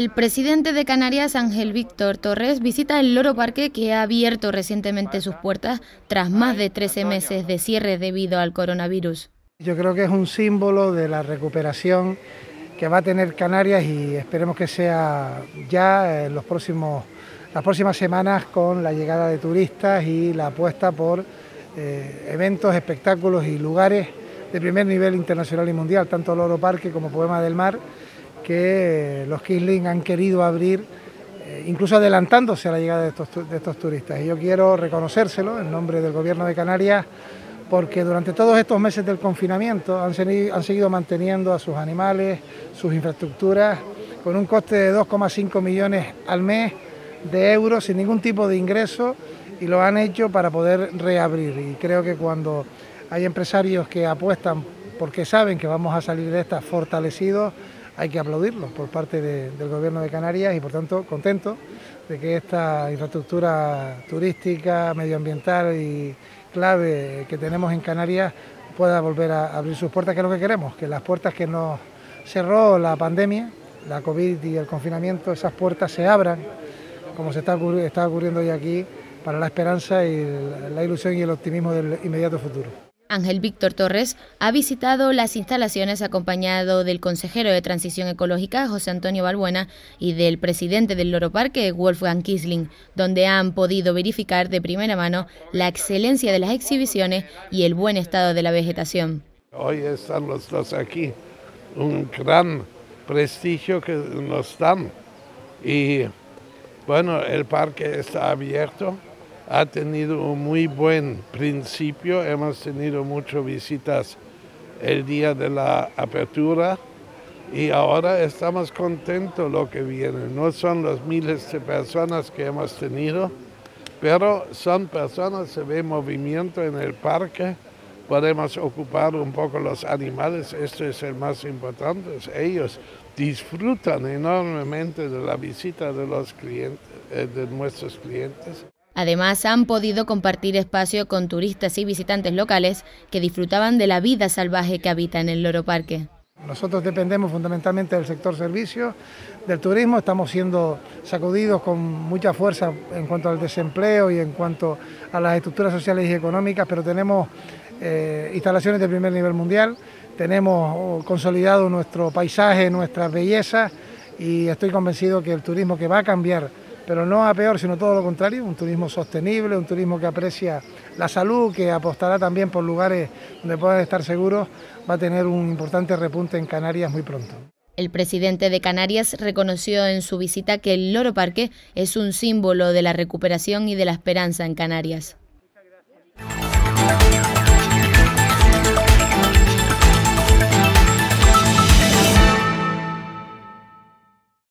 El presidente de Canarias, Ángel Víctor Torres, visita el Loro Parque que ha abierto recientemente sus puertas tras más de 13 meses de cierre debido al coronavirus. Yo creo que es un símbolo de la recuperación que va a tener Canarias y esperemos que sea ya en los próximos, las próximas semanas con la llegada de turistas y la apuesta por eh, eventos, espectáculos y lugares de primer nivel internacional y mundial, tanto Loro Parque como Poema del Mar que los Kisling han querido abrir, eh, incluso adelantándose a la llegada de estos, turistas. Y yo quiero reconocérselo en nombre del Gobierno de Canarias, porque durante todos estos meses del confinamiento han, han seguido manteniendo a sus animales, sus infraestructuras, con un coste de 2,5 millones al mes de euros, sin ningún tipo de ingreso, y lo han hecho para poder reabrir. Y creo que cuando hay empresarios que apuestan porque saben que vamos a salir de esta fortalecidos, hay que aplaudirlo por parte del Gobierno de Canarias y por tanto contento de que esta infraestructura turística, medioambiental y clave que tenemos en Canarias pueda volver a abrir sus puertas, que es lo que queremos, que las puertas que nos cerró la pandemia, la COVID y el confinamiento, esas puertas se abran, como se está, está ocurriendo hoy aquí, para la esperanza y la ilusión y el optimismo del inmediato futuro. Ángel Víctor Torres ha visitado las instalaciones acompañado del consejero de Transición Ecológica, José Antonio Balbuena, y del presidente del Loro Parque, Wolfgang Kisling, donde han podido verificar de primera mano la excelencia de las exhibiciones y el buen estado de la vegetación. Hoy están los dos aquí, un gran prestigio que nos dan. Y bueno, el parque está abierto ha tenido un muy buen principio. Hemos tenido muchas visitas el día de la apertura y ahora estamos contentos lo que viene. No son los miles de personas que hemos tenido, pero son personas, se ve movimiento en el parque, podemos ocupar un poco los animales, esto es el más importante, ellos disfrutan enormemente de la visita de los clientes, eh, de nuestros clientes. Además, han podido compartir espacio con turistas y visitantes locales que disfrutaban de la vida salvaje que habita en el Loro Parque. Nosotros dependemos fundamentalmente del sector servicio, del turismo, estamos siendo sacudidos con mucha fuerza en cuanto al desempleo y en cuanto a las estructuras sociales y económicas, pero tenemos eh, instalaciones de primer nivel mundial, tenemos oh, consolidado nuestro paisaje, nuestra belleza y estoy convencido que el turismo que va a cambiar pero no a peor, sino todo lo contrario, un turismo sostenible, un turismo que aprecia la salud, que apostará también por lugares donde puedan estar seguros, va a tener un importante repunte en Canarias muy pronto. El presidente de Canarias reconoció en su visita que el Loro Parque es un símbolo de la recuperación y de la esperanza en Canarias.